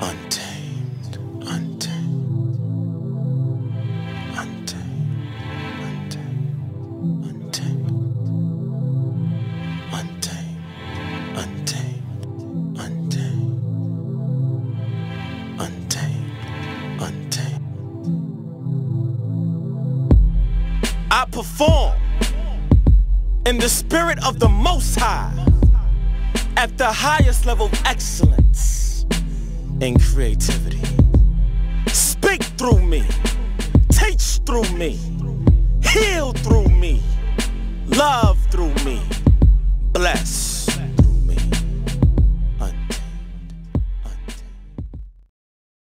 Untamed, untamed, untamed, untamed, untamed, untamed, untamed, untamed, untamed, untamed. I perform in the spirit of the Most High at the highest level of excellence in creativity. Speak through me, teach through me, heal through me, love through me, bless